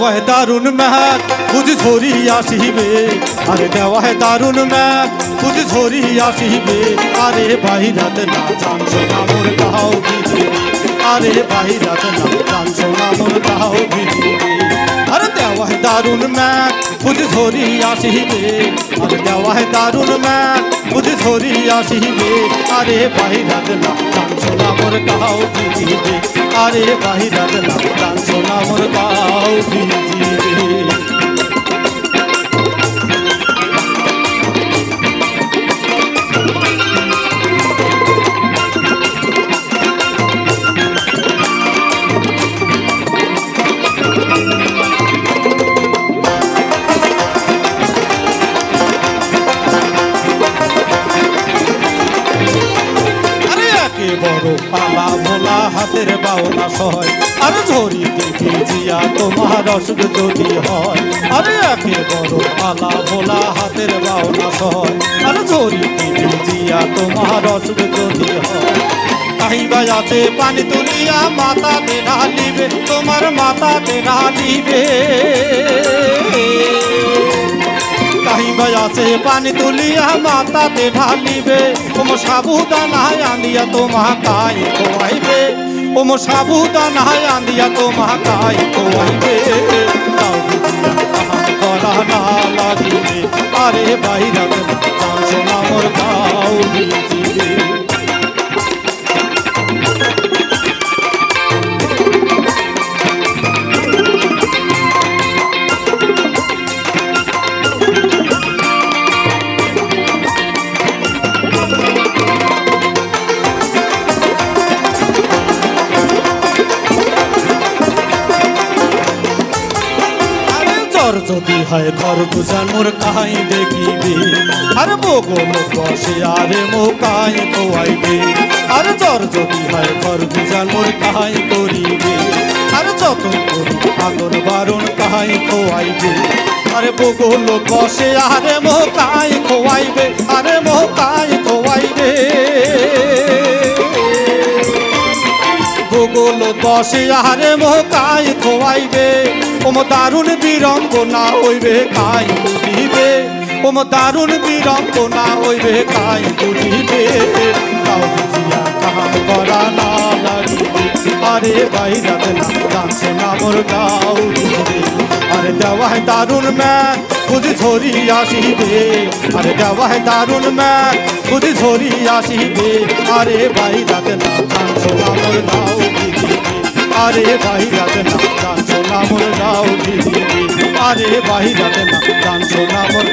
वह दारुण में कुछ छोरी आशी बे अरे वह दारुण में कुछ छोरी आशी बे अरे भाई रत ना जान, सुना मोर कहाओ दीजिए रे भाई रत्न राम सोना मन अरे देवा है दारुण मैं कुछ झोरी आशी दे। हर देवा है दारुन मैं कुछ झोरी आशी दे। अरे भाई रत्न राम सोना मन गाओ अरे भाई रत्न राम सोना मन गाओ বড় পালা ভোলা হাতের বাউনা সয়। আর ঝরি দেখি জিয়া, তোমার অসুখ যদি হয়। আরে একে বড় পালা ভোলা হাতের বাউনা সয়। আর ঝরি দেখি জিয়া, তোমার অসুখ যদি হয়। কাহিবা আছে পানি তুলিয়া মাতাতে ঢালিবে তোমার মাতাতে ঢালিবে আছে পানি তুলিয়া মাতাতে ঢালিবে। ওম সাবুদানায় আনিয়া তোমা কাই খোয়াইবে। ওম সাবুদানায় আনিয়া তোমা কাই খোয়াইবে। করা না লাগিবে। আরে বাইরাত চাঁচনা মোর গাও জ্বর যদি হয় ঘর গুজান মোর কাহাই দেখিবে। আর বগল বসে, আরে মোকাই খোয়াইবে। আর জ্বর যদি হয় ঘর গুজান মোর কাহাই করিবে। আর করি আগর বারণ কাহাই খোয়াইবে। আরে বগল বসে, আরে মোকাই খোয়াইবে। আরে মোকাই ভূগোল দশে আহারে মোকাই খোয়াইবে। ওম দারুণ বিড়ম্বনা হইবে কাই বুঝিবে ওম দারুণ বিড়ম্বনা হইবে কাই বুঝিবে তাও বুঝিয়া কাহাম করা না লাগিবে। আরে বাইরাত না ডান্সে না মোর গাও দিবে আরে দেওয়ায় দারুণ ম্যান বুঝি ঝরি আসিবে। আরে দেওয়ায় দারুণ ম্যান বুঝি ঝরি আসিবে। আরে বাইরাত না ডান্সে না মোর দাও আরে বাইরাত না ডান্সে না মোর দাও আরে বাইরাত না ডান্সে না মোর